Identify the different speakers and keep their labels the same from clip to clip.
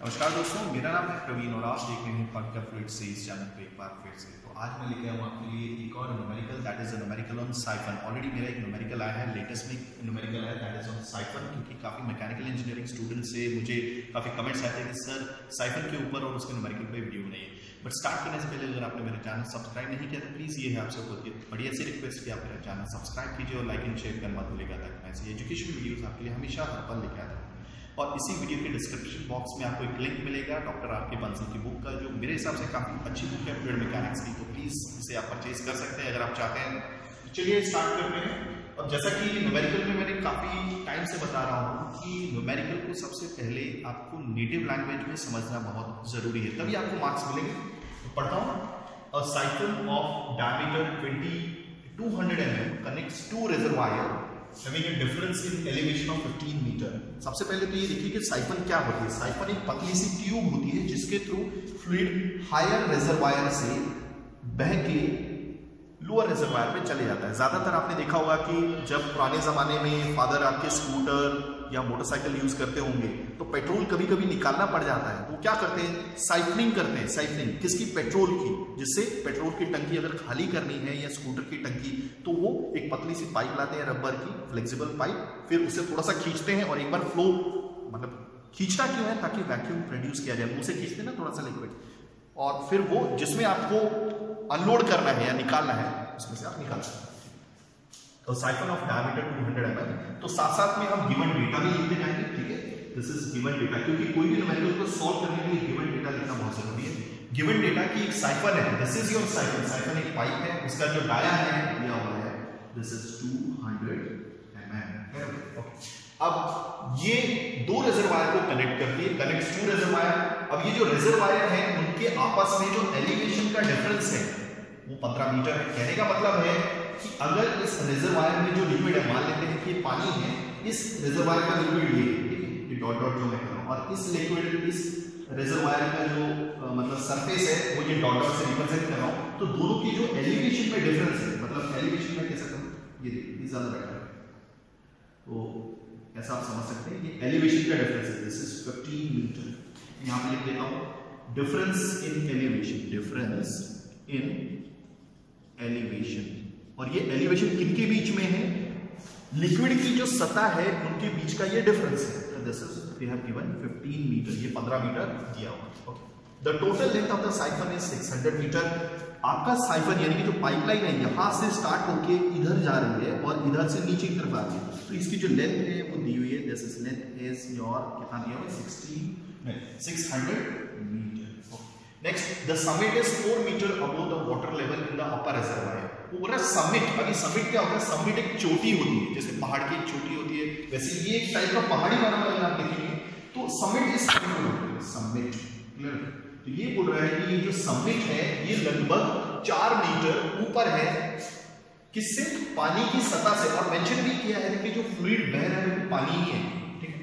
Speaker 1: नमस्कार दोस्तों, मेरा नाम है प्रवीण और आप देख रहे हैं पॉडकास्ट फ्लूइड से इस चैनल पे एक बार फिर से। तो आज मैं लेके आऊँ आपके लिए एक और numerical that is a numerical on siphon already मेरा एक न्यूमेरिकल आया है लेटेस्ट में न्यूमेरिकल है दैट इज़ ऑन साइफन क्योंकि काफ़ी मैकेनिकल इंजीनियरिंग स्टूडेंट से मुझे काफ़ी कमेंट्स आते हैं कि सर साइफन के ऊपर और उसके न्यूमेरिकल पे वीडियो बनाइए। बट स्टार्ट करने से पहले, अगर आपने मेरा चैनल सब्सक्राइब नहीं किया तो प्लीज़ ये है आपसे होती है बड़ी ऐसी रिक्वेस्ट कि आप मेरा चैनल सब्सक्राइब कीजिए और लाइक एंड शेयर करना भूलेगा ताकि मैं ऐसी एजुकेशन वीडियोज़ आपके लिए हमेशा हर पल लेके आता हूँ और इसी वीडियो के डिस्क्रिप्शन बॉक्स में आपको एक लिंक मिलेगा डॉक्टर आर के बंसल की बुक का, जो मेरे हिसाब से काफ़ी अच्छी बुक है फ्लूइड मैकेनिक्स की। तो प्लीज़ इसे आप परचेज कर सकते हैं अगर आप चाहते हैं। तो चलिए स्टार्ट करते हैं। और जैसा कि न्यूमेरिकल में मैंने काफ़ी टाइम से बता रहा हूँ कि न्यूमेरिकल को सबसे पहले आपको नेटिव लैंग्वेज में समझना बहुत ज़रूरी है, तभी आपको मार्क्स मिलेंगे। तो पढ़ता हूँ। Cycle of diameter twenty two hundred M M connects to reservoir having a difference in elevation of 15 metre सबसे पहले तो ये देखिए कि साइफन क्या होती है। साइफन एक पतली सी ट्यूब होती है जिसके थ्रू फ्लूइड हायर रिजर्वायर से बह के लोअर रिजर्वायर पे चले जाता है। ज़्यादातर आपने देखा होगा कि जब पुराने जमाने में फादर आपके स्कूटर या मोटरसाइकिल यूज़ करते होंगे तो पेट्रोल कभी कभी निकालना पड़ जाता है। तो क्या करते हैं? साइफनिंग करते हैं। साइफनिंग किसकी? पेट्रोल की, जिससे पेट्रोल की टंकी अगर खाली करनी है या स्कूटर की टंकी तो वो एक पतली सी पाइप लाते हैं रबर की, फ्लेक्सिबल पाइप, फिर उसे थोड़ा सा खींचते हैं और एक बार फ्लो मतलब खींचना क्यों है? ताकि वैक्यूम प्रोड्यूस किया जाए। उसे खींचते ना थोड़ा सा लिक्विड और फिर वो जिसमें आपको अनलोड करना है या निकालना है, उसमें से आप निकाल सकते हैं। तो साइकिल ऑफ़ डायमीटर 200 एमएल तो साथ साथ में हम गिवन डेटा भी लिखते जाएँगे, ठीक है? दिस इज़ गिवन डेटा क्योंकि कोई भी न्यूमेरिकल को सॉल्व करने के लिए गिवन डेटा लिखना बहुत ज़रूरी है। गिवन डेटा की एक साइफन है this is your siphon siphon एक पाइप है, उसका जो डाया है, दिया हुआ है दिस इज़ 200 एमएम अब ये दो रिजर्वायर को कनेक्ट करती है कनेक्ट टू रिजर्वायर अब ये जो रिजर्वायर है, उनके आपस में जो एलिवेशन का डिफरेंस है, वो 15 मीटर है। कहने का मतलब है कि अगर इस रिजर्वायर में जो लिक्विड है, मान लेते हैं कि पानी है, इस रिजर्वायर का लिक्विड ये ये डॉट डॉट जो मैं कर रहा हूँ, और इस लिक्विड इस रिजर्वायर का जो मतलब सरफेस है, वो ये डॉट डॉट से रिप्रेजेंट कर रहा हूँ तो दोनों की जो एलिवेशन में डिफरेंस है मतलब एलिवेशन में कैसे करूँ? ये देखिए ज़्यादा बेटर है। तो ऐसा आप समझ सकते हैं ये एलिवेशन का डिफरेंस है दिस इज़ 15 मीटर यहाँ पे लिख देता हूँ difference in elevation difference in elevation और ये एलिवेशन किनके बीच में है। लिक्विड की जो सतह है, उनके बीच का ये डिफरेंस है। This is we have given 15 metre ये 15 मीटर दिया हुआ okay the total length of the siphon is 600 metre आपका साइफन यानी कि जो पाइपलाइन है, यहाँ से स्टार्ट होके इधर जा रही है और इधर से नीचे की तरफ़ आ रही है। तो इसकी जो लेंथ है, वो दी हुई है। This is length is your कितना दिया हुआ 16 600 metre next the summit is 4 metre above the water level in the upper reservoir पूरा समिट अभी समिट क्या होता है समिट एक चोटी होती है, जैसे पहाड़ की चोटी होती है, वैसे ये एक टाइप का पहाड़ी वाला अगर आप देखेंगे तो समिट इज़ समिट क्लियर तो ये बोल रहा है कि ये जो समिट है, ये लगभग चार मीटर ऊपर है। किससे? पानी की सतह से। और मेंशन भी किया है कि जो फ्लूइड बह रहा है, वो पानी ही है। ठीक है?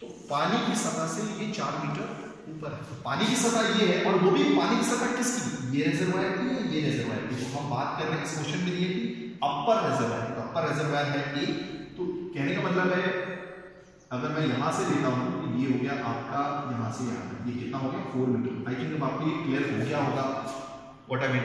Speaker 1: तो पानी की सतह से ये चार मीटर ऊपर है। तो पानी की सतह ये है, और वो भी पानी की सतह किसकी? ये रिजर्वायर की है? ये रिजर्वायर की तो हम बात कर रहे हैं इस क्वेश्चन में ये कि अपर रिजर्वायर तो अपर रिजर्वायर है ए तो कहने का मतलब है, अगर मैं यहाँ से लेता हूँ तो ये हो गया आपका यहाँ से यहाँ। ये कितना हो गया? फोर मीटर आई थिंक अब आपको ये क्लियर हो गया होगा। What I mean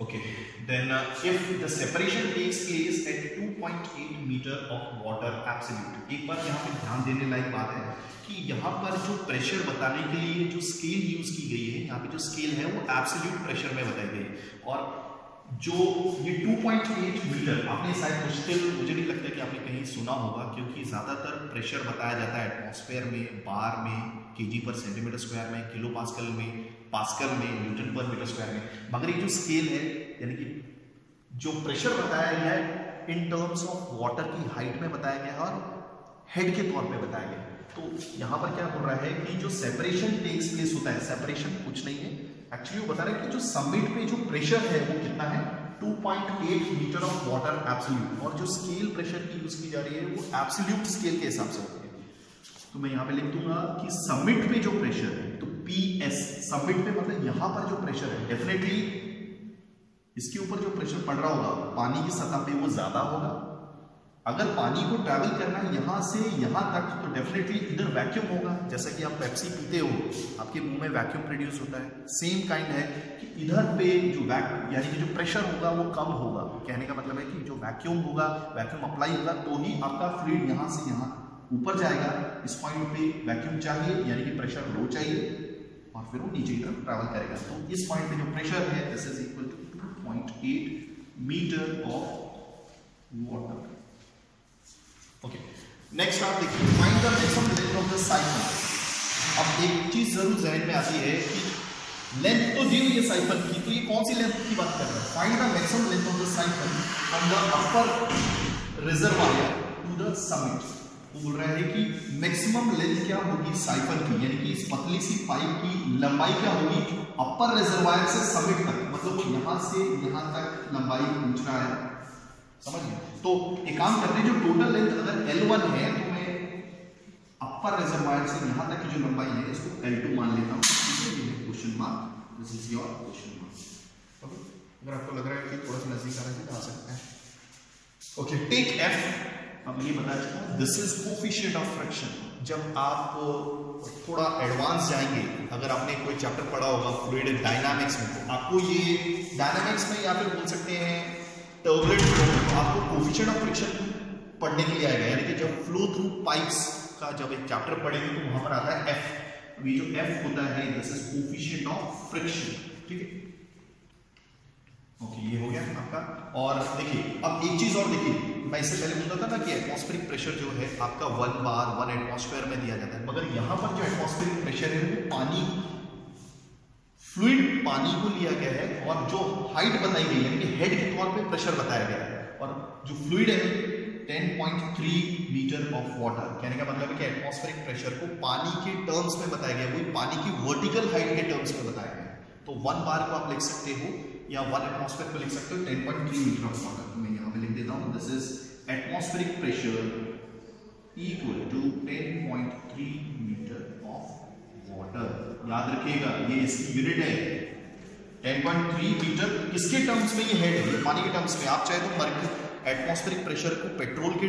Speaker 1: okay then uh, if the separation takes place at 2.8 meter of water absolute एक बार यहाँ पे ध्यान देने लायक बात है कि यहाँ पर जो प्रेशर बताने के लिए जो स्केल यूज़ की गई है यहाँ पे जो स्केल है वो एब्सोल्यूट प्रेशर में बताई गई है। और जो ये 2.8 मीटर आपने शायद मुश्किल मुझे नहीं लगता कि आपने कहीं सुना होगा क्योंकि ज़्यादातर प्रेशर बताया जाता है एटमॉस्फेयर में बार में केजी पर सेंटीमीटर स्क्वायर में किलो पास्कल में पास्कल में, न्यूटन पर मीटर स्क्वायर में। मगर ये जो स्केल है, यानी कि जो प्रेशर बताया गया है इन टर्म्स ऑफ़ वाटर की हाइट में बताया गया है और हेड के तौर पे बताया गया तो यहाँ पर क्या बोल रहा है कि जो सेपरेशन टेक्स प्लेस होता है सेपरेशन कुछ नहीं है। एक्चुअली वो बता रहे हैं कि जो समिट पे जो प्रेशर है, वो कितना है? 2.8 मीटर ऑफ़ वाटर एब्सोल्यूट और जो स्केल प्रेशर की यूज़ की जा रही है, वो एब्सोल्यूट स्केल के हिसाब से होती है। तो मैं यहाँ पे लिख दूँगा कि समिट पे जो प्रेशर है तो पी एस समिट पे मतलब यहाँ पर जो प्रेशर है डेफिनेटली इसके ऊपर जो प्रेशर पड़ रहा होगा, पानी की सतह पे वो ज़्यादा होगा। अगर पानी को ट्रैवल करना है यहाँ से यहाँ तक तो डेफिनेटली इधर वैक्यूम होगा। जैसा कि आप पेप्सी पीते हो, आपके मुँह में वैक्यूम प्रोड्यूस होता है। सेम काइंड है कि इधर पे जो वैक यानी कि जो प्रेशर होगा, वो कम होगा। कहने का मतलब है कि जो वैक्यूम होगा वैक्यूम अप्लाई होगा तो ही आपका फ्लूइड यहाँ से यहाँ ऊपर जाएगा। इस पॉइंट पे वैक्यूम चाहिए, यानी कि प्रेशर लो चाहिए। और फिर वो नीचे की तरफ़ ट्रैवल करेगा। तो इस पॉइंट पे जो प्रेशर है this is equal to 2.8 metre of water okay next आप देखिए find the maximum length of the siphon अब एक चीज़ ज़रूर जहन में आती है कि लेंथ तो दी हुई है साइफन की तो ये कौन सी लेंथ की बात कर रहे हैं? Find the maximum length of the siphon from the upper reservoir to the summit वो बोल रहा है कि मैक्सिमम लेंथ क्या होगी साइफन की? यानी कि इस पतली सी पाइप की लंबाई क्या होगी? अपर रिजर्वायर से समिट तक। मतलब यहाँ से यहाँ तक लंबाई पूछ रहा है। समझ गए? तो एक काम करते हैं, जो टोटल लेंथ अगर L1 है तो मैं अपर रिजर्वायर से यहाँ तक की जो लंबाई है, इसको L2 मान लेता हूँ। Question mark this is your question mark okay अगर आपको लग रहा है कि थोड़ा सा नज़दीक आना चाहिए तो आ सकते हैं। Okay take F. अब ये बताया चुका this is coefficient of friction जब आप थोड़ा एडवांस जाएँगे, अगर आपने कोई चैप्टर पढ़ा होगा फ्लूइड डायनामिक्स में तो आपको ये डायनामिक्स में या फिर बोल सकते हैं टर्बुलेंट फ्लो तो आपको कोफिशिएंट ऑफ़ फ्रिक्शन पढ़ने के लिए आएगा। यानी कि जब फ्लो थ्रू पाइप्स का जब एक चैप्टर पढ़ेंगे तो वहाँ पर आता है एफ़ ये जो एफ़ होता है this is coefficient of friction ठीक है? ओके ये हो गया आपका। और देखिए, अब एक चीज़ और देखिए। मैं इससे पहले बोलता था ना कि एटमॉस्फेरिक प्रेशर जो है आपका वन बार वन एटमॉस्फेयर में दिया जाता है। मगर यहाँ पर जो एटमॉस्फेरिक प्रेशर है, वो पानी फ्लूइड पानी को लिया गया है और जो हाइट बताई गई है, यानी हेड के तौर पे प्रेशर बताया गया है। और जो फ्लूइड है 10.3 मीटर ऑफ़ वाटर कहने का मतलब है कि एटमॉस्फेरिक प्रेशर को पानी के टर्म्स में बताया गया वही पानी की वर्टिकल हाइट के टर्म्स में बताया गया तो वन बार को आप लिख सकते हो या वन एटमॉस्फेयर को लिख सकते हो 10.3 मीटर ऑफ़ वाटर मैं यहाँ पे लिख देता हूँ this is atmospheric pressure equal to 10.3 metre of water याद रखिएगा, ये इसकी यूनिट है। 10.3 मीटर किसके टर्म्स में ये हेड है? पानी के टर्म्स में। आप चाहे तो मर्क्यूरी एटमॉस्फेरिक प्रेशर को पेट्रोल के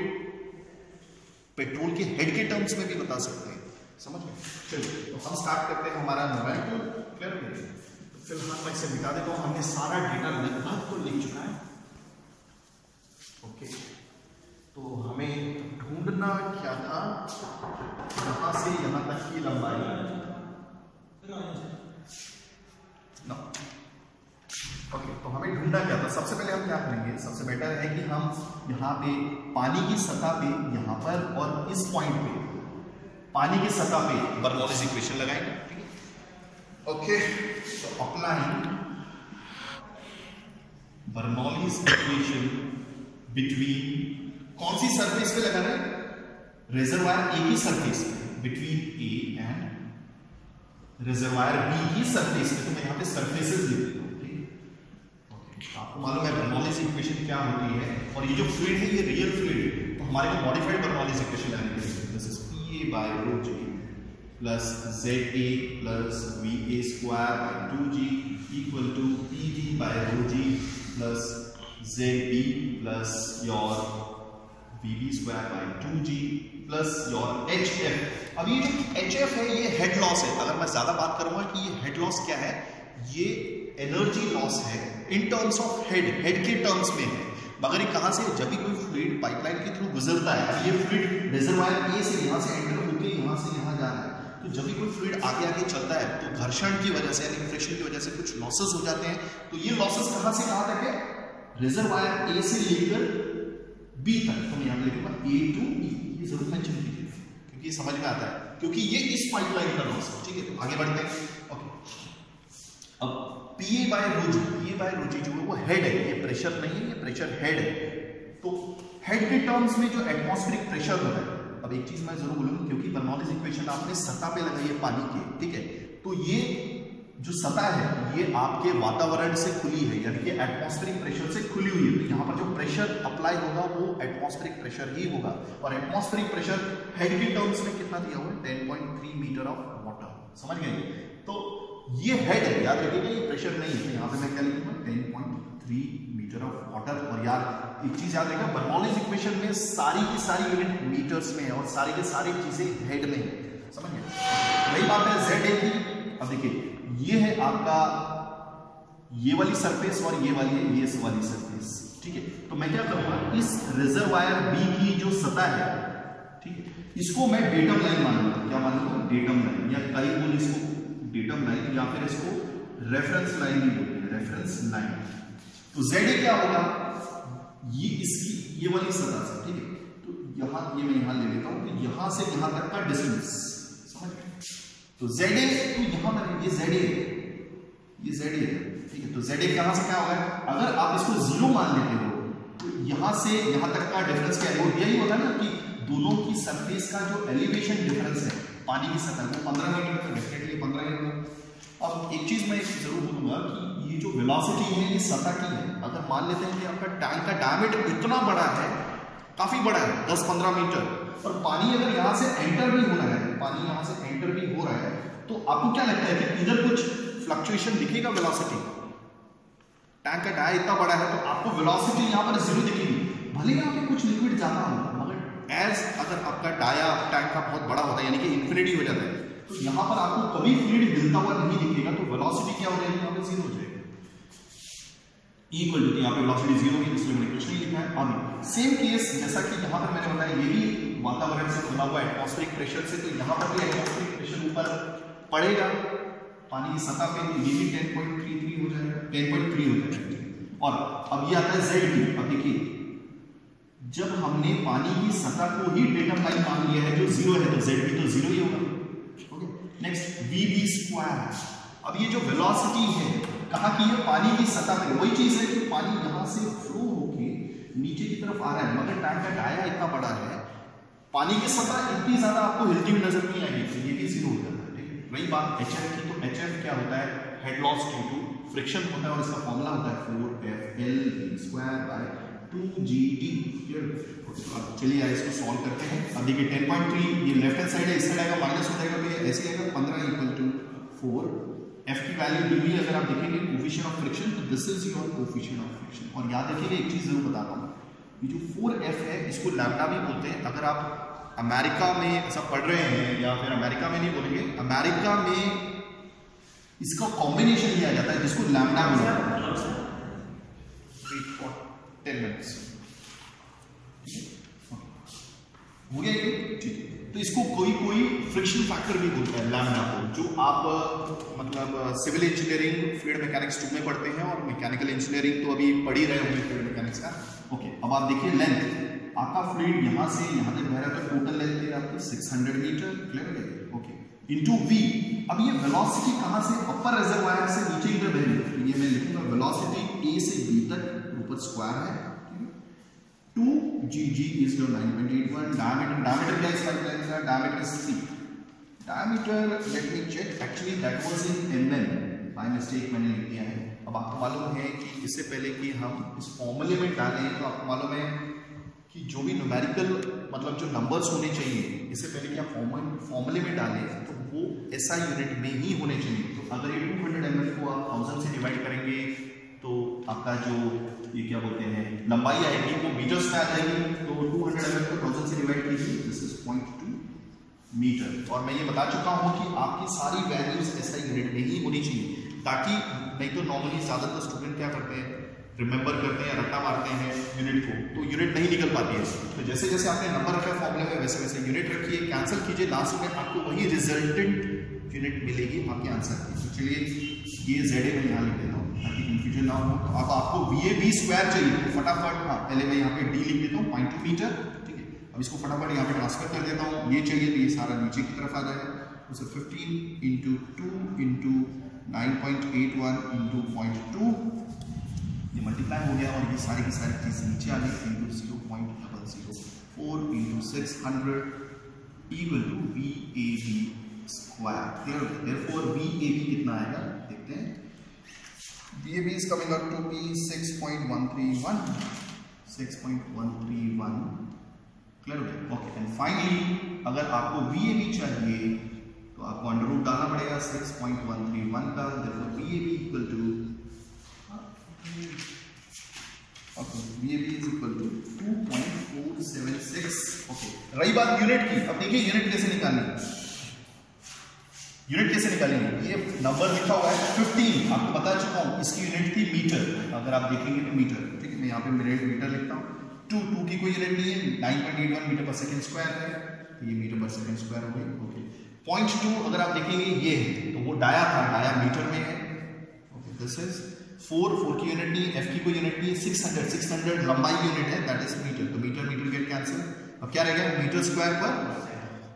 Speaker 1: पेट्रोल के हेड के टर्म्स में भी बता सकते हैं। समझ गए? चलिए तो हम स्टार्ट करते हैं हमारा नोवेल्टो क्लियर फ़िलहाल मैं इसे मिटा देता हूँ। हमने सारा डेटा लगभग तो लिख चुका है। तो हमें ढूंढना क्या था? यहाँ से यहाँ तक की लंबाई? नो ओके तो हमें ढूंढना क्या था? सबसे पहले हम क्या करेंगे? सबसे बेटर है कि हम यहाँ पे पानी की सतह पे यहाँ पर और इस पॉइंट पे। पानी की सतह पे। बर्नौलिस इक्वेशन लगाएँगे ठीक है? ओके तो अपना ही। बर्नौलिस इक्वेशन बिटवीन कौन सी सरफेस पे लगाना है? रिजर्वायर ए की सरफेस पे। Between A and reservoir B की सरफेस पे। तो मैं यहाँ पे सरफेसेस लिख देता हूँ आपको मालूम है बर्नौलिस इक्वेशन क्या होती है? और ये जो फ्लूइड है, ये रियल फ्लूइड है। तो हमारे को मॉडिफाइड बर्नौलिस इक्वेशन लानी पड़ेगी this is P A by rho G plus Z A plus V A square by two G equal to P D by rho G plus your V B square by two G plus your H F अब ये जो H F है, ये head loss है। अगर मैं ज़्यादा बात करूँगा कि ये हेड लॉस क्या है, ये एनर्जी लॉस है in terms of head head के टर्म्स में है। मगर ये कहाँ से? जब भी कोई फ्लूइड पाइपलाइन के थ्रू गुजरता है ये फ्लूइड रिजर्वायर ए से यहाँ से एंटर होकर यहाँ से यहाँ जा रहा है। तो जब भी कोई फ्लूइड आगे आगे चलता है तो घर्षण की वजह से यानी फ्रिक्शन की वजह से कुछ लॉसेस हो जाते हैं। तो ये लॉसेस कहाँ से कहाँ तक है? रिजर्वायर ए से लेकर बी तक तो मैं यहाँ लिखूँगा ए टू ई ये ज़रूर मेंशन कीजिए क्योंकि समझ में आता है, क्योंकि ये इस पाइपलाइन का लॉस है ठीक है तो आगे बढ़ते हैं ओके अब P A by rho G P by rho G जो है वो हेड है, ये प्रेशर नहीं है, ये प्रेशर हेड है. तो हेड के टर्म्स में जो एटमॉस्फेरिक प्रेशर होता है, अब एक चीज़ मैं ज़रूर बोलूँगा, क्योंकि बर्नौलिस इक्वेशन आपने सतह पे लगाई है पानी के, ठीक है तो ये जो सतह है, ये आपके वातावरण से खुली है, यानी कि एटमॉस्फेरिक प्रेशर से खुली हुई है। तो यहाँ पर जो प्रेशर अप्लाई होगा, वो एटमॉस्फेरिक प्रेशर ही होगा। और एटमॉस्फेरिक प्रेशर हेड के टर्म्स में कितना दिया हुआ है? Ten point three metre of water समझ गए? तो ये हेड है याद रखिएगा, ये प्रेशर नहीं है। तो यहाँ पे मैं क्या लिखूँगा? Ten point V metre of water और यार, एक चीज़ याद रखना बर्नौलीज इक्वेशन में सारी की सारी यूनिट मीटर्स में है और सारी की सारी चीज़ें हेड में है। समझ गए? वही बात है जेड ए की अब देखिए ये है आपका ये वाली सरफेस और ये वाली है, ये वाली सरफेस ठीक है? तो मैं क्या करूँगा? इस रिजर्वायर बी की जो सतह है, ठीक है? इसको मैं डेटम लाइन मान लूँगा। क्या मान लूँगा? डेटम लाइन या कई बोल इसको डेटम लाइन या फिर इसको रेफरेंस लाइन भी बोलते हैं रेफरेंस लाइन तो जेड क्या होगा? ये इसकी, ये वाली सतह से, ठीक है? तो यहाँ, ये मैं यहाँ ले लेता हूँ तो यहाँ से यहाँ तक का डिस्टेंस तो जेड ए तो यहाँ पर ये जेड ए ये जेड ए ठीक है? तो जेड ए यहाँ से क्या होगा? अगर आप इसको ज़ीरो मान लेते हो तो यहाँ से, यहाँ तक का डिफरेंस क्या है? यही होता है ना कि दोनों की सरफेस का जो एलिवेशन डिफरेंस है, पानी की सतह, वो पंद्रह मीटर तो डेफिनेटली पंद्रह मीटर अब एक चीज़ मैं ज़रूर बोलूँगा कि ये जो वेलोसिटी है, ये सतह की है। अगर मान लेते हैं कि आपका टैंक का डायमीटर इतना बड़ा है, काफ़ी बड़ा है, दस पंद्रह मीटर और पानी अगर यहाँ से एंटर भी होना है पानी यहाँ से एंटर भी हो रहा है तो आपको क्या लगता है कि इधर कुछ फ्लक्चुएशन दिखेगा वेलोसिटी टैंक का डाया इतना बड़ा है तो आपको वेलोसिटी यहाँ पर ज़ीरो दिखेगी। भले यहाँ पे कुछ लिक्विड ज़्यादा हो, मगर एज अगर आपका डाया टैंक का बहुत बड़ा होता है, यानी कि इन्फिनिटी हो जाता है तो यहाँ पर आपको कभी फ्लूइड गिरता हुआ नहीं दिखेगा तो वेलोसिटी क्या हो जाएगी? यहाँ पे ज़ीरो हो जाएगी। इक्वल टू यहाँ पे वेलोसिटी ज़ीरो इसलिए मैंने कुछ नहीं लिखा है। अब सेम केस जैसा कि यहाँ पर मैंने बताया, ये भी वातावरण से खुला हुआ एटमॉस्फेरिक प्रेशर से तो यहाँ पर भी एटमॉस्फेरिक प्रेशर ऊपर पड़ेगा। पानी की सतह पे तो ये भी 10.33 हो जाएगा 10.3 हो जाएगा। और अब ये आता है जेड अब देखिए, जब हमने पानी की सतह को ही डेटम लाइन मान लिया है, जो ज़ीरो है तो जेड भी तो ज़ीरो ही होगा। नेक्स्ट वी बी स्क्वायर अब ये जो वेलोसिटी है, कहा कि ये पानी की सतह पे। वही चीज़ है कि पानी यहाँ से फ्लो की तरफ़ आ रहा है, मगर टैंक का डाया इतना बड़ा है, पानी की सतह इतनी ज़्यादा आपको हिलती हुई नज़र नहीं आएगी तो ये भी ज़ीरो हो जाता है, ठीक है? वही बात एच की तो एच क्या होता है? Head loss due to friction होता है और इसका फॉर्मूला होता है four F L square by two G D चलिए इसको सॉल्व करते हैं। अब देखिए टेन पॉइंट थ्री ये लेफ़्ट हैंड साइड है, इस साइड आएगा माइनस हो जाएगा तो ये ऐसे आएगा, पंद्रह इक्वल टू फोर एफ़ की वैल्यू डी भी अगर आप देखेंगे कोफिशिएंट ऑफ़ फ्रिक्शन तो this is your coefficient of friction और याद रखिएगा, एक चीज़ ज़रूर बता रहा हूँ। ये जो फोर एफ़ है इसको लैमडा भी बोलते हैं। अगर आप अमेरिका में ऐसा पढ़ रहे हैं या फिर अमेरिका में नहीं बोलेंगे अमेरिका में इसका कॉम्बिनेशन किया जाता है जिसको लैमडा बोलते हैं। टेन मिनट्स हो गया ये ठीक है तो इसको कोई कोई फ्रिक्शन फैक्टर भी बोलता है लैम्डा को। जो आप मतलब civil engineering fluid mechanics two में पढ़ते हैं और मैकेनिकल इंजीनियरिंग तो अभी पढ़ ही रहे होंगे फ्लूइड मैकेनिक्स का। ओके अब आप देखिए लेंथ आपका फ्लूइड यहाँ से, यहाँ तक बह रहा है टोटल लेंथ है आपकी 600 मीटर क्लियर है ओके इनटू वी अब ये वेलोसिटी कहाँ से अपर रिजर्वायर से नीचे की तरफ़ बह रही है? तो ये मैं लिखूँगा वेलोसिटी ए से बी तक, ऊपर स्क्वायर है। 2 GG is your 9.81 diameter diameter क्या इसका क्या है diameter C. Diameter, let me check. Actually, that was in mm by mistake, मैंने लिख दिया है। अब आपको मालूम है कि इससे पहले कि हम इस फॉर्मूले में डालें तो आपको मालूम है कि जो भी न्यूमेरिकल मतलब जो नंबर्स होने चाहिए, इससे पहले कि आप फॉर्मूले में डालें तो वो ऐसा यूनिट में ही होने चाहिए। तो अगर ये 200 ml को आप थाउज़ेंड से डिवाइड करेंगे तो आपका जो ये क्या बोलते हैं, लंबाई आएगी, वो मीटर्स में आ जाएगी तो 200 हंड्रेड को थाउज़ेंड से डिवाइड कीजिए this is point two metre और मैं ये बता चुका हूँ कि आपकी सारी वैल्यूज़ ऐसा यूनिट में ही होनी चाहिए, ताकि नहीं तो नॉर्मली ज़्यादातर स्टूडेंट क्या करते हैं रिमेंबर करते हैं, रट्टा मारते हैं यूनिट को तो यूनिट नहीं निकल पाती है। तो जैसे जैसे आपने नंबर रखा फॉर्मूले में वैसे वैसे यूनिट रखिए कैंसिल कीजिए लास्ट में आपको वही रिजल्टेंट यूनिट मिलेगी आपके आंसर की तो चलिए, ये जेड ए मैं यहाँ लिख हूँ ताकि कंफ्यूजन ना हो तो अब आपको वी ए बी स्क्वायर चाहिए। फटाफट हाँ पहले मैं यहाँ पे डी लिख देता हूँ पॉइंट टू मीटर ठीक है? अब इसको फटाफट यहाँ पे ट्रांसफ़र कर देता हूँ। ये चाहिए तो ये सारा नीचे की तरफ़ आ जाएगा तो sir fifteen into two into nine point eight one ये मल्टीप्लाई हो गया और ये सारी की सारी चीज़ नीचे आ गई। Into zero point double zero four into six hundred equal to V A B square therefore V A B कितना आएगा? देखते हैं। DAB is coming out to be 6.131 6.131 clear हो ओके एंड फाइनली अगर आपको VAB चाहिए तो आपको अंडर रूट डालना पड़ेगा 6.131 का देखो VAB इक्वल टू ओके भी is equal to two point four seven six okay रही बात यूनिट की. अब देखिए यूनिट कैसे निकालनी यूनिट कैसे निकालेंगे? ये नंबर लिखा हुआ है 15 आपको बता चुका हूँ, इसकी यूनिट थी मीटर। अगर आप देखेंगे तो मीटर। ठीक है, मैं यहाँ पे मिनट, मीटर लिखता हूँ। टू टू की कोई यूनिट नहीं है। Nine point eight one metre per second square है। तो ये मीटर पर सेकेंड स्क्वायर हो गई। ओके पॉइंट टू अगर आप देखेंगे, ये है। तो वो डाया था, डाया मीटर में है। Okay this is four four की यूनिट नहीं एफ़ की कोई यूनिट नहीं सिक्स हंड्रेड सिक्स हंड्रेड लंबाई यूनिट है दैट इज़ मीटर तो मीटर मीटर गेट कैंसिल अब क्या रह गया? Metre square per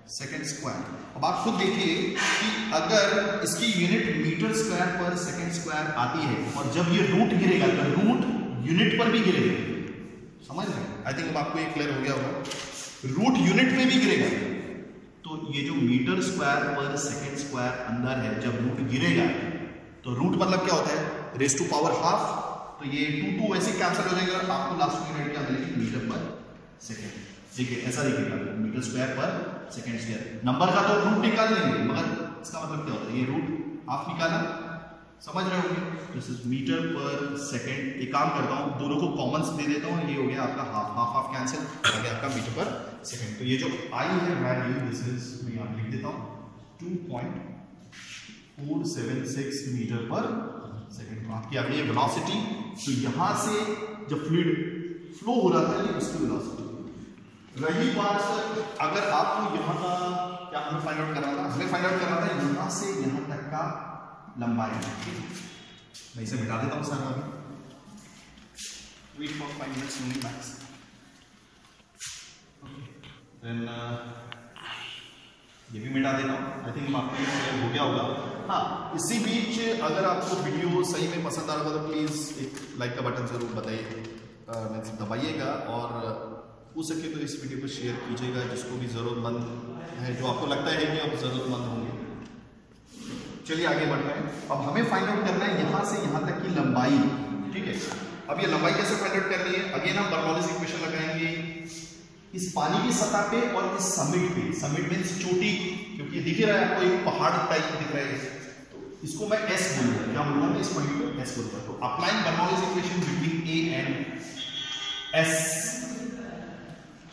Speaker 1: second square अब आप खुद देखिए कि अगर इसकी unit metre square per second square आती है और जब ये रूट गिरेगा तो रूट यूनिट पर भी गिरेगा। समझ रहे आई थिंक अब आपको ये क्लियर हो गया होगा। रूट यूनिट में भी गिरेगा। तो ये जो metre square per second square अंदर है, जब रूट गिरेगा तो रूट मतलब क्या होता है? रेस टू पावर हाफ़ तो ये टू टू ऐसे कैंसिल हो जाएँगे। आपको लास्ट यूनिट क्या मिलेगी मीटर पर सेकेंड देखिए, ऐसा देखिएगा। Metre square per second square number का तो रूट निकाल लेंगे, मगर इसका मतलब क्या होता है? ये रूट आप निकाला। समझ रहे होंगे? This is metre per second एक काम करता हूँ, दोनों को कॉमन दे देता हूँ, ये हो गया आपका हाफ़ हाफ़ हाफ़ कैंसिल आ गया आपका मीटर पर सेकेंड तो ये जो आई है वैल्यू दिस इज़ मैं यहाँ लिख देता हूँ। Two point four seven six metre per second तो आ गई है वेलोसिटी तो यहाँ से जब फ्लूइड फ्लो हो रहा था, ये उसकी वेलोसिटी रही बात सर, अगर आपको यहाँ का क्या हमें फाइंड आउट करना था? हमें फाइंड आउट करना था यहाँ से यहाँ तक का लंबाई। मैं इसे मिटा देता हूँ सर। अभी wait for five minutes only max then ये भी मिटा देता हूँ। आई थिंक आपको ये हो गया होगा। हाँ इसी बीच अगर आपको वीडियो सही में पसंद आ रहा होगा तो प्लीज़ एक लाइक का बटन ज़रूर बताइए। दबाइएगा और हो सके तो इस वीडियो को शेयर कीजिएगा, जिसको भी ज़रूरतमंद है, जो आपको लगता है कि आप ज़रूरतमंद होंगे। चलिए आगे बढ़ रहे हैं। अब हमें फाइंड आउट करना है यहाँ से यहाँ तक की लंबाई। ठीक है? अब ये लंबाई कैसे फाइंड आउट करनी है? अगेन हम बर्नौलिस इक्वेशन लगाएँगे। इस पानी की सतह पे और इस समिट पे। समिट मीन्स चोटी, क्योंकि दिख रहा है आपको, एक पहाड़ टाइप दिख रहा है। तो इसको मैं एस बोलूँगा। क्या बोलूँगा इस पॉइंट को एस बोलूँगा। तो applying Bernoulli's equation between A and S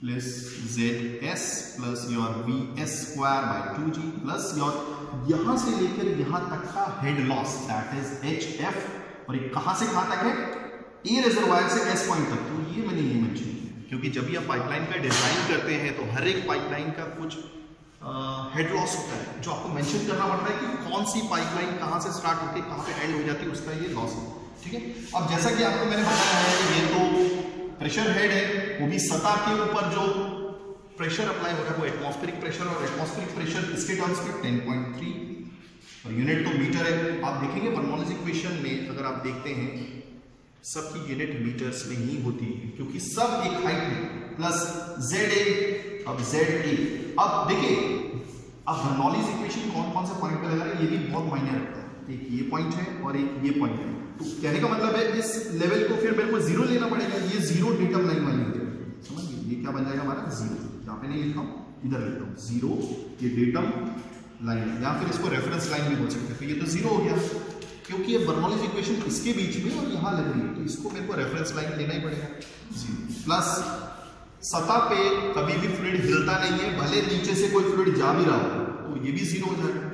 Speaker 1: plus zs plus your vs square by 2g plus your यहाँ से लेकर यहाँ तक का head loss that is H F और ये कहाँ से कहाँ तक है? ए रिजर्वायर से एस पॉइंट तक। तो ये मैंने ये मेंशन किया। क्योंकि जब ये पाइपलाइन का डिज़ाइन करते हैं तो हर एक पाइपलाइन का कुछ हेड लॉस होता है। जो आपको मेंशन करना पड़ता है कि कौन सी पाइपलाइन कहाँ से स्टार्ट होती है कहाँ पे एंड हो जाती है, उसका ये लॉस है। ठीक है? अब जैसा कि आपको मैंने बताया है ये तो प्रेशर हेड है, वो भी सतह के ऊपर जो प्रेशर अप्लाई हो रहा है, वो एटमॉस्फेरिक प्रेशर और एटमॉस्फेरिक प्रेशर इसके टर्म्स में 10.3 और यूनिट तो मीटर है। आप देखेंगे बर्नौलीज इक्वेशन में, अगर आप देखते हैं, सबकी यूनिट मीटर्स में ही होती है, क्योंकि सब एक हाइट में प्लस जेड ए अब जेड ए अब देखिए, अब बर्नौलीज इक्वेशन कौन कौन से पॉइंट पे लगा रहे हैं, ये भी बहुत मायने रखता है। एक ये पॉइंट है और एक ये पॉइंट है। तो कहने का मतलब है, इस लेवल को फिर मेरे को ज़ीरो लेना पड़ेगा। ये ज़ीरो डेटम लाइन वाली हो। जाएगी समझिए ये क्या बन जाएगा हमारा? ज़ीरो यहाँ पे नहीं लिखा। हूँ इधर लिखता हूँ। ज़ीरो ये डेटम लाइन या फिर इसको रेफरेंस लाइन भी बोल सकते हैं। तो ये तो ज़ीरो हो गया। क्योंकि ये बर्नौलीज इक्वेशन इसके बीच में और यहाँ लग रही है। तो इसको मेरे को रेफरेंस लाइन लेना ही पड़ेगा। ज़ीरो प्लस सतह पे कभी भी फ्लूइड हिलता नहीं है। भले नीचे से कोई फ्लूइड जा भी रहा हो तो ये भी ज़ीरो हो जाएगा।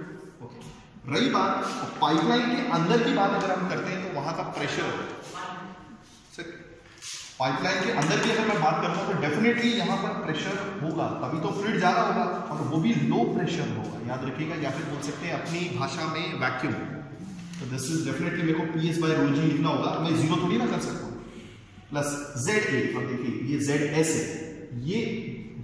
Speaker 1: रही बात पाइपलाइन के अंदर की बात अगर हम करते हैं तो वहाँ का प्रेशर पाइपलाइन के अंदर की अगर मैं बात करता हूँ तो डेफिनेटली यहाँ पर प्रेशर होगा। तभी तो फ्लूइड ज़्यादा होगा, और वो भी लो प्रेशर होगा। याद रखिएगा, या फिर बोल सकते हैं अपनी भाषा में वैक्यूम तो दिस इज़ डेफिनेटली मेरे को पी एस बाई रोजी लिखना होगा मैं ज़ीरो थोड़ी ना कर सकता हूँ। प्लस जेड ए अब देखिए, ये जेड एस है। ये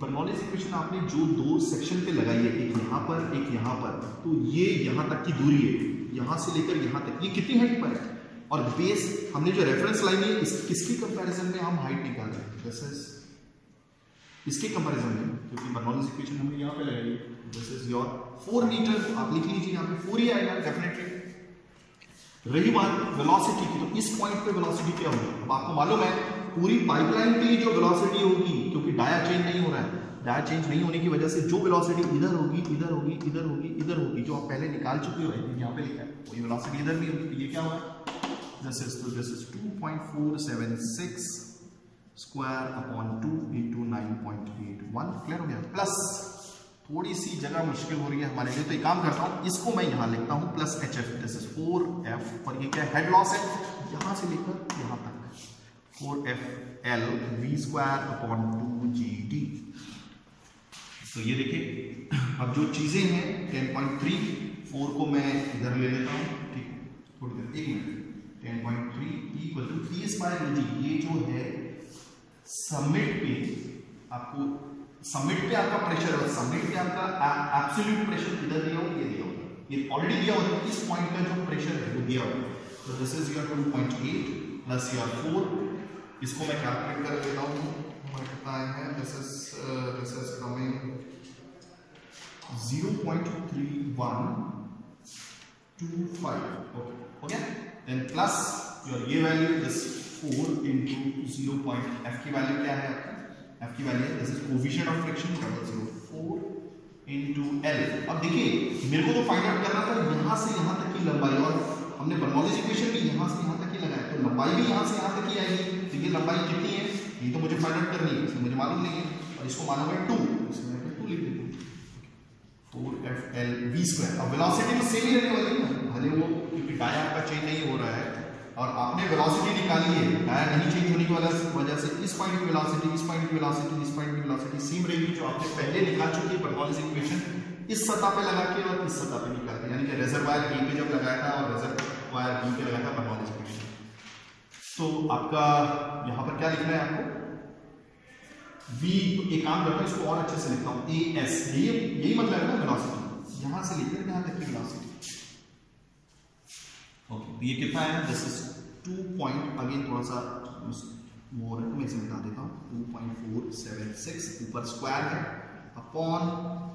Speaker 1: बर्नौलीज इक्वेशन आपने जो दो सेक्शन पे लगाई है, एक यहाँ पर, एक यहाँ पर तो ये यहाँ तक की दूरी है। यहाँ से लेकर यहाँ तक। ये कितनी हाइट पर है? और बेस हमने जो रेफरेंस लाइन है, इस, किसकी कंपैरिजन में हम हाइट निकाल रहे हैं? इसके कंपैरिजन में, क्योंकि बर्नौलीज इक्वेशन हमने यहाँ पे लगाई। है this is your four metre आप लिख लीजिए यहाँ पे फोर ही आएगा डेफिनेटली रही बात वेलोसिटी की तो इस पॉइंट पे वेलोसिटी क्या होगी? अब आपको मालूम है, पूरी पाइपलाइन की जो वेलोसिटी होगी डाया चेंज नहीं हो रहा है। डाया चेंज नहीं होने की वजह से जो वेलोसिटी इधर होगी इधर होगी इधर होगी इधर होगी, जो आप पहले निकाल चुके हो यहाँ पे लिखा है, वही वेलोसिटी इधर भी होगी। ये क्या हुआ? दिस इज़ तो this is 2.476 square upon 2 into 9.81 clear हो गया? प्लस थोड़ी सी जगह मुश्किल हो रही है हमारे लिए। तो एक काम करता हूँ, इसको मैं यहाँ लिखता हूँ plus H F this is four F और ये क्या हेड लॉस है। यहाँ से लेकर यहाँ तक। Four F L V square upon two G D तो ये देखिए, अब जो चीज़ें हैं टेन पॉइंट थ्री फोर को मैं इधर ले लेता हूँ, ठीक थोड़ी देर, एक minute. Ten point three equal to P square G ये जो है सबमिट पे आपको सबमिट पे आपका प्रेशर है सबमिट पे आपका एब्सोल्यूट प्रेशर इधर दिया होगा ये दिया होगा ये ऑलरेडी दिया होगा इस पॉइंट का जो प्रेशर है, वो दिया होगा तो this is your 2.8 plus your 4 इसको मैं कैलकुलेट कर लेता हूँ हमारे कितना आया है this is this is coming 0.3125 okay हो गया देन प्लस योर ये वैल्यू दिस 4 इनटू 0. f की वैल्यू क्या है आपका? की value this is coefficient of friction zero अब देखिए, मेरे को तो फाइंड आउट करना था यहाँ से यहाँ तक की लंबाई और हमने बर्नौलीज इक्वेशन भी से तक लगाया तो लंबाई भी यहाँ से यहाँ तक ही आएगी। ये लंबाई कितनी है? ये तो मुझे फाइंड आउट करनी है, इसमें मुझे मालूम नहीं है। और इसको मालूम है टू इसमें टू लिख देता हूँ four F L V square अब वेलोसिटी तो सेम ही रहने वाली है भले वो, क्योंकि डाया आपका चेंज नहीं हो रहा है। और आपने वेलोसिटी निकाली है टायर नहीं चेंज होने की वजह से इस पॉइंट की वेलोसिटी इस पॉइंट की वेलोसिटी इस पॉइंट की वेलोसिटी सेम रहेगी जो आपने पहले निकाल चुकी है परफॉर्मेंस इक्वेशन इस सतह पे लगा के और इस सतह पे निकाल के। यानी कि रिजर्वायर ए पे जब लगाया था और रिजर्वायर बी पे लगाया था परफॉर्मेंस इक्वेशन तो आपका यहाँ पर क्या लिखना है आपको? V तो एक काम करता हूँ इसको और अच्छे से लिखता हूँ. ए एस ये यही मतलब है ना वेलोसिटी यहाँ से लेकर यहाँ तक की वेलोसिटी ओके तो ये कितना है? This is two point again थोड़ा सा वो तो मैं इसे मिटा देता हूँ. Two point four seven six ऊपर स्क्वायर है. Upon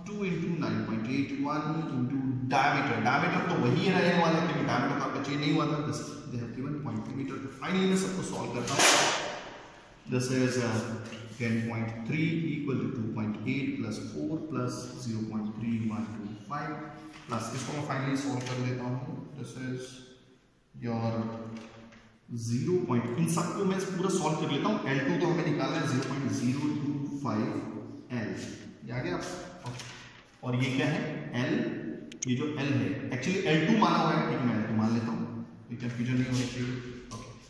Speaker 1: two into nine point eight one into diameter diameter तो वही रहने वाला, क्योंकि डायमीटर तो आपका चेंज नहीं हुआ था. This they have given point two metre तो फाइनली मैं सबको सॉल्व करता हूँ this is ten point three equal to two point eight plus four plus zero point three one two five plus इसको मैं फाइनली सॉल्व कर लेता हूँ। This is your zero point इन सबको मैं पूरा सॉल्व कर लेता हूँ। एल टू तो हमें निकालना है zero point zero two five गया और ये क्या है? एल ये जो एल है एक्चुअली एल टू माना हुआ है, ठीक है, मैं एल टू मान लेता हूँ। कंफ्यूजन नहीं होना चाहिए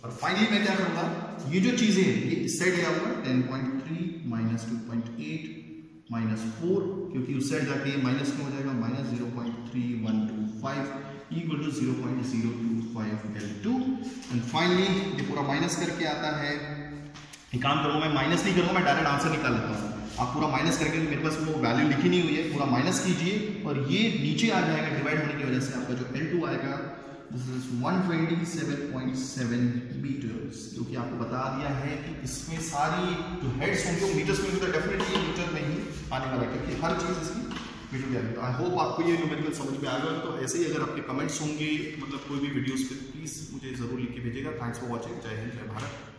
Speaker 1: और फाइनली मैं क्या करूँगा? ये जो चीज़ें हैं, ये इस साइड लिया हुआ ten point three minus two point eight minus four क्योंकि उस साइड जाके ये माइनस में हो जाएगा? Minus zero point three one two five equal to 0.025 L2 and finally, ये पूरा माइनस करके आता है। एक काम करूँ, मैं माइनस नहीं करूँगा, मैं डायरेक्ट आंसर निकाल लेता हूँ। आप पूरा माइनस करके मेरे पास वो वैल्यू लिखी नहीं हुई है, पूरा माइनस कीजिए। और ये नीचे आ जाएगा डिवाइड होने की वजह से आपका जो L2 आएगा दिस इज़ 127.7 मीटर्स जो कि आपको बता दिया है कि इसमें सारी जो हेड्स होंगे वो मीटर्स में तो डेफिनेटली मीटर में ही आने वाला क्योंकि हर चीज़ इसकी वीडियो में आएगी। आई होप आपको ये न्यूमेरिकल समझ में आ गया तो ऐसे ही अगर आपके कमेंट्स होंगे मतलब कोई भी वीडियोस पे प्लीज़ मुझे ज़रूर लिख के भेजिएगा थैंक्स फॉर वॉचिंग जय हिंद, जय भारत।